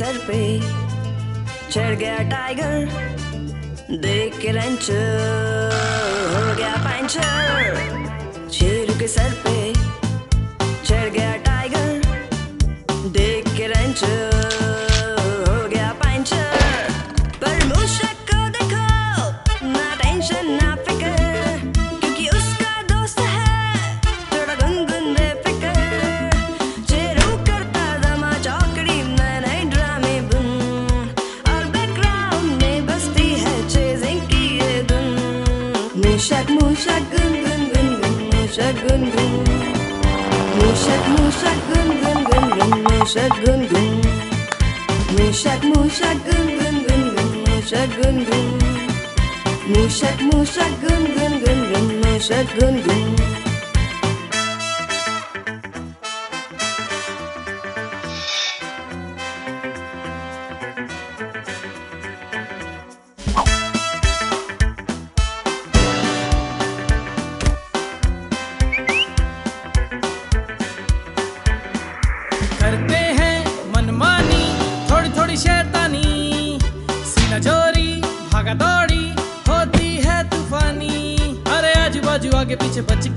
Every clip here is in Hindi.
सर पे चढ़ गया टाइगर देख के रंचर हो गया पंचर शेर के सर पे मूशक मूशक गुन गुन गुन गुन मूशक गुन गुन मूशक मूशक गुन गुन गुन गुन मूशक गुन गुन मूशक मूशक गुन गुन गुन गुन मूशक गुन गुन मूशक मूशक गुन गुन गुन गुन मूशक गुन गुन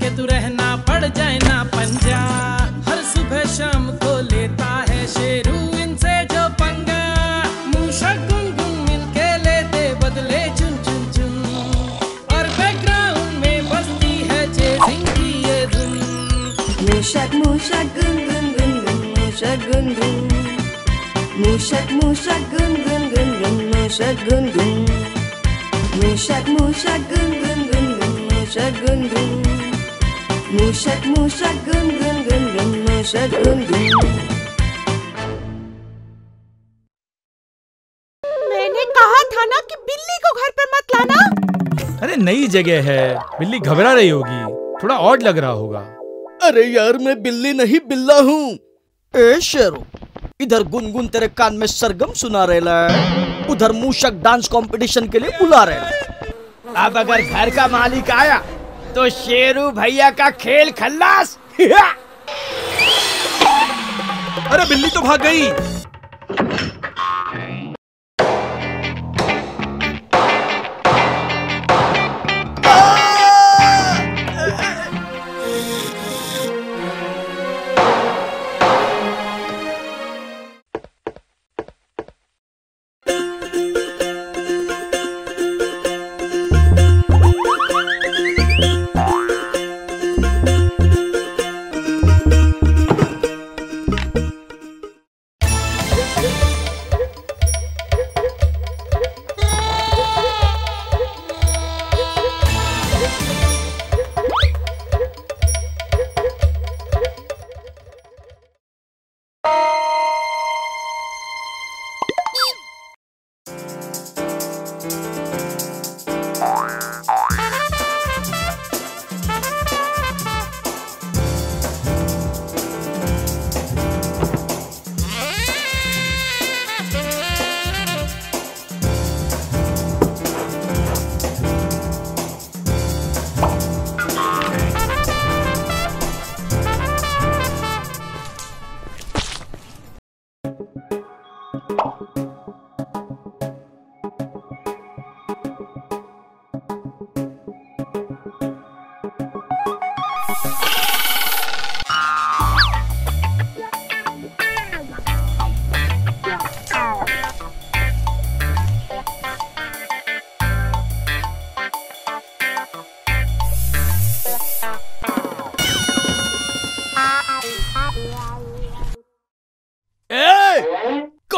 के तू रहना पड़ जाए ना पंजा। हर सुबह शाम को लेता है शेरू इनसे जो पंगा। मूशक गुनगुन मिलके लेते बदले चुन चुन चुन। और बैकग्राउंड में बजती है चेजिंग की ये धुन। मूशक मूशक गुन गुन गुन गुन मूशक गुन गुन। मूशक मूशक गुन गुन गुन गुन मूशक गुन गुन। मूशक मूशक गुन गुन गुन गुन मूशक गुन गुन। मूशक मूशक गुन गुन गुन गुन मूशक गुन गुन मैंने कहा था ना कि बिल्ली को घर पर मत लाना। अरे नई जगह है। बिल्ली घबरा रही होगी। थोड़ा ऑड लग रहा होगा। अरे यार मैं बिल्ली नहीं बिल्ला हूँ। ए शेरू इधर गुनगुन तेरे कान में सरगम सुना रहे है उधर मूषक डांस कंपटीशन के लिए बुला रहे अब अगर घर का मालिक आया तो शेरू भैया का खेल खल्लास। अरे बिल्ली तो भाग गई।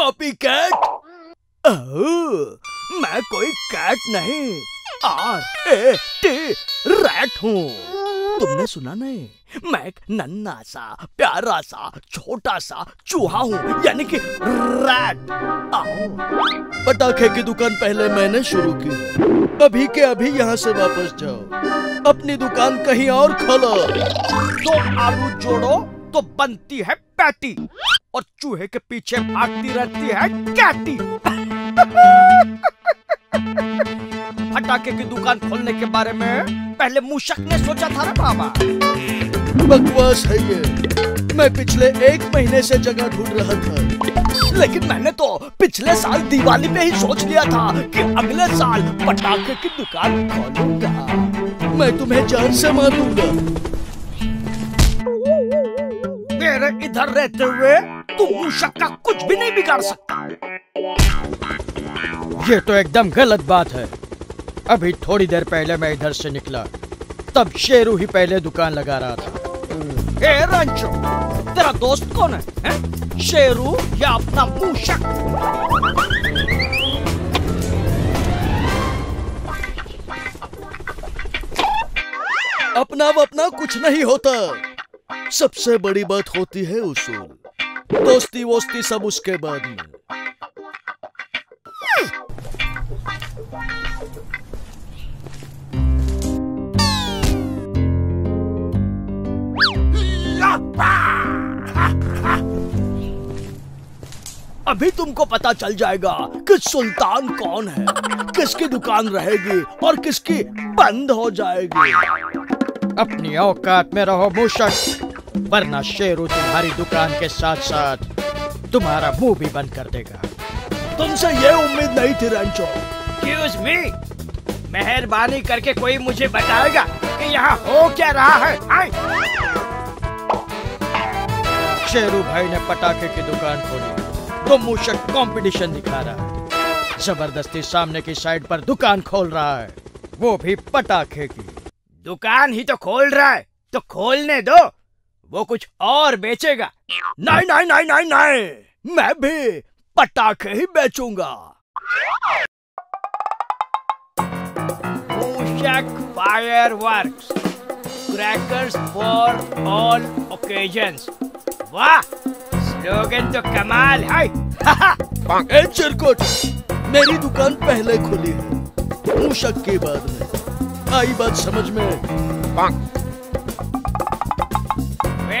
कॉपी कैट मैं कोई कैट नहीं आर ए टी रैट हूँ तुमने सुना नहीं मैं एक नन्ना सा प्यारा सा छोटा सा चूहा हूँ यानी कि रैट आओ पटाखे की दुकान पहले मैंने शुरू की अभी के अभी यहाँ से वापस जाओ अपनी दुकान कहीं और खोलो दो आलू जोड़ो तो बनती है पैटी और चूहे के पीछे भागती रहती है कैटी। पटाखे की दुकान खोलने के बारे में पहले मूषक ने सोचा था ना बाबा। बकवास है ये। मैं पिछले एक महीने से जगह ढूंढ रहा था। लेकिन मैंने तो पिछले साल दिवाली पे ही सोच लिया था कि अगले साल पटाखे की दुकान खोलूँगा। मैं तुम्हें जान से मार दूँगा मेरे इधर रहते हुए तुम मूषक का कुछ भी नहीं बिगाड़ सकता। ये तो एकदम गलत बात है। अभी थोड़ी देर पहले मैं इधर से निकला। तब शेरू ही पहले दुकान लगा रहा था। ए रंचो तेरा दोस्त कौन है, हैं? शेरू या अपना मूषक? अपना वपना कुछ नहीं होता। सबसे बड़ी बात होती है उसूल। दोस्ती वोस्ती सब उसके बाद में। अभी तुमको पता चल जाएगा कि सुल्तान कौन है, किसकी दुकान रहेगी और किसकी बंद हो जाएगी। अपनी औकात में रहो, मूषक। वरना शेरू तुम्हारी दुकान के साथ साथ तुम्हारा मुँह भी बंद कर देगा। तुमसे ये उम्मीद नहीं थी रंचो। एक्सक्यूज मी मेहरबानी करके कोई मुझे बताएगा कि यहाँ हो क्या रहा है? आए? शेरू भाई ने पटाखे की दुकान खोली। तो मूषक कंपटीशन दिखा रहा है। ज़बरदस्ती सामने की साइड पर दुकान खोल रहा है। वो भी पटाखे की। दुकान ही तो खोल रहा है तो खोलने दो। वो कुछ और बेचेगा। नहीं नहीं नहीं नहीं नहीं। मैं भी पटाखे ही बेचूँगा। Fireworks crackers for all occasions वाह स्लोगन तो कमाल है। ए चिरकुट मेरी दुकान पहले खुली है मूषक के बाद में। आई बात समझ में।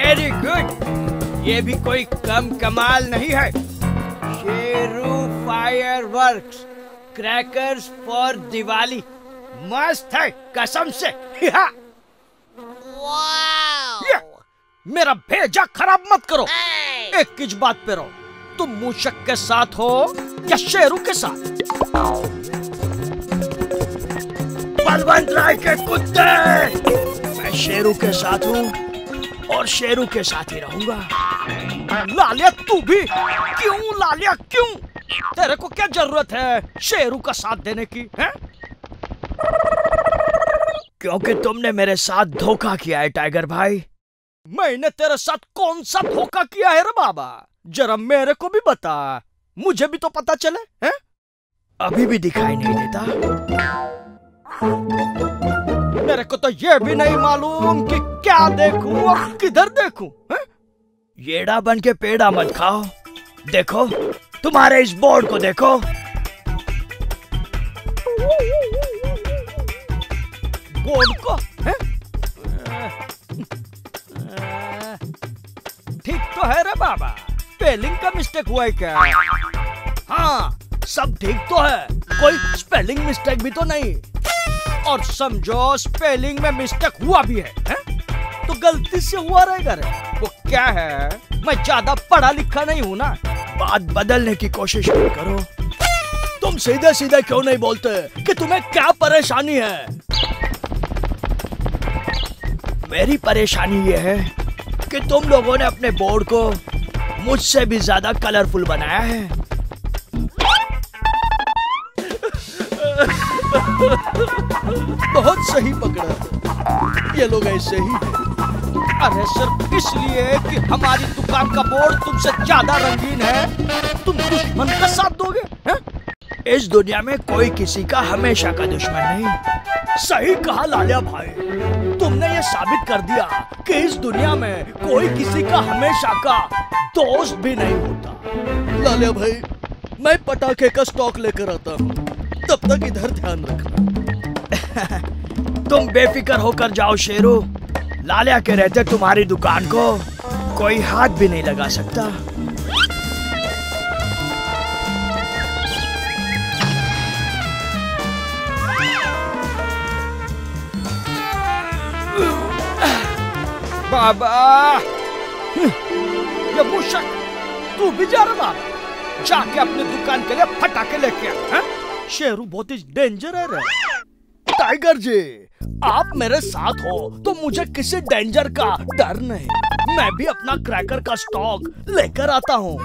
Very good. ये भी कोई कम कमाल नहीं है। Sheru fireworks crackers for Diwali. मस्त है कसम से। मेरा भेजा खराब मत करो। एक किस बात पे रहो। तुम मूषक के साथ हो या शेरू के साथ? बलवंत राय के कुत्ते! मैं शेरू के साथ हूँ। और शेरू के साथ ही रहूँगा। लालिया, तू भी? क्यों लालिया, क्यों? तेरे को क्या ज़रूरत है शेरू का साथ देने की, है? क्योंकि तुमने मेरे साथ धोखा किया है, टाइगर भाई। मैंने तेरे साथ कौन सा धोखा किया है रे बाबा? जरा मेरे को भी बता। मुझे भी तो पता चले, हैं? अभी भी दिखाई नहीं देता। मेरे को तो ये भी नहीं मालूम कि क्या देखूँ और किधर देखूँ? येड़ा बन के पेड़ा मत खाओ देखो, तुम्हारे इस बोर्ड को देखो बोर्ड को? ठीक तो है रे बाबा स्पेलिंग का मिस्टेक हुआ है क्या हाँ सब ठीक तो है, कोई स्पेलिंग मिस्टेक भी तो नहीं और समझो स्पेलिंग में मिस्टेक हुआ भी है, है? तो गलती से हुआ रहेगा वो क्या है? मैं ज़्यादा पढ़ा लिखा नहीं हूँ ना। बात बदलने की कोशिश करो। तुम सीधे सीधे क्यों नहीं बोलते कि तुम्हें क्या परेशानी है? मेरी परेशानी ये है कि तुम लोगों ने अपने बोर्ड को मुझसे भी ज़्यादा कलरफुल बनाया है। बहुत सही पकड़ा। ये लोग ऐसे ही हैं। अरे सिर्फ़ इसलिए कि हमारी दुकान का बोर्ड तुमसे ज़्यादा रंगीन है। तुम दुश्मन का साथ दोगे, हैं? इस दुनिया में कोई किसी का हमेशा का दुश्मन नहीं। सही कहा लालिया भाई। तुमने ये साबित कर दिया कि इस दुनिया में कोई किसी का हमेशा का दोस्त भी नहीं होता। लालिया भाई, मैं पटाखे का स्टॉक लेकर आता हूँ। तब तक इधर ध्यान रखना तुम बेफिक्र होकर जाओ, शेरू लालिया के रहते तुम्हारी दुकान को कोई हाथ भी नहीं लगा सकता बाबा ये मूषक तू भी जा रहा? जाके अपनी दुकान के लिए फटाके लेके आ? शेरू बहुत ही डेंजर है। टाइगर जी, आप मेरे साथ हो तो मुझे किसी डेंजर का डर नहीं। मैं भी अपना क्रैकर का स्टॉक लेकर आता हूँ।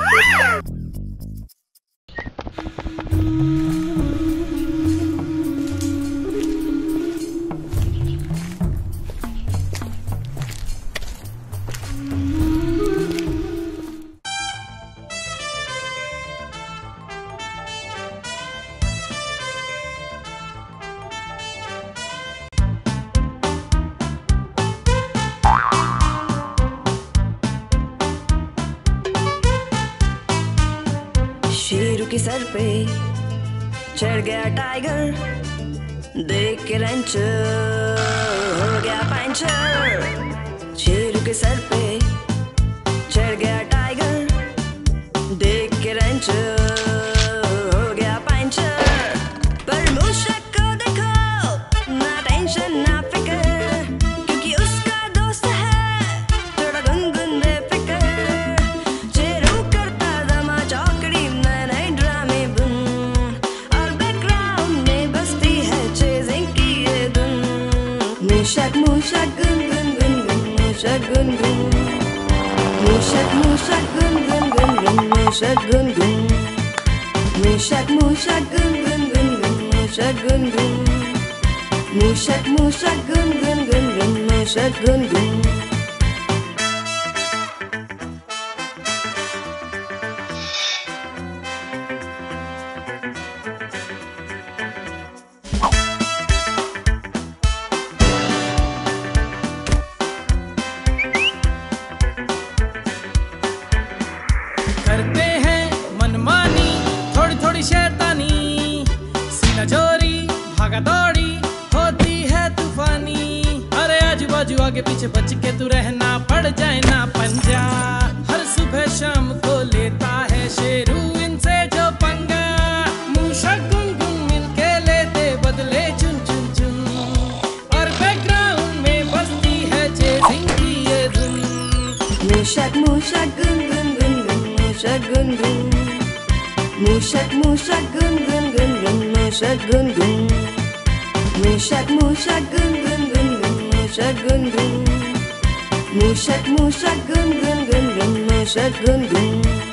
शेरू के सर पे चढ़ गया टाइगर देख के रंच हो गया पंचर शेरू के सर पे चढ़ गया टाइगर देख के रंच गुन मूषक गुन गुन मूषक मूषक गुन गुन गुन गुन मूषक गुन गुन मूषक मूषक गुन गुन गुन गुन मूषक गुन भागा दौड़ी होती है तूफानी। अरे आजू बाजू आगे पीछे बच के तू रहना पड़ जाए ना पंजा। हर सुबह शाम को लेता है शेरू इनसे जो पंगा। मूषक गुनगुन मिलके लेते बदले चुन चुन चुन। और बैकग्राउंड में बसती है चेजिंग की ये धुन। मूषक मूषक गुन गुन गुन गुन, मूषक गुन गुन। मूषक मूषक गुन गुन गुन गुन, मूषक गुन गुन। Mushak mushak gun gun gun gun mushak gun gun Mushak mushak gun gun gun gun mushak gun gun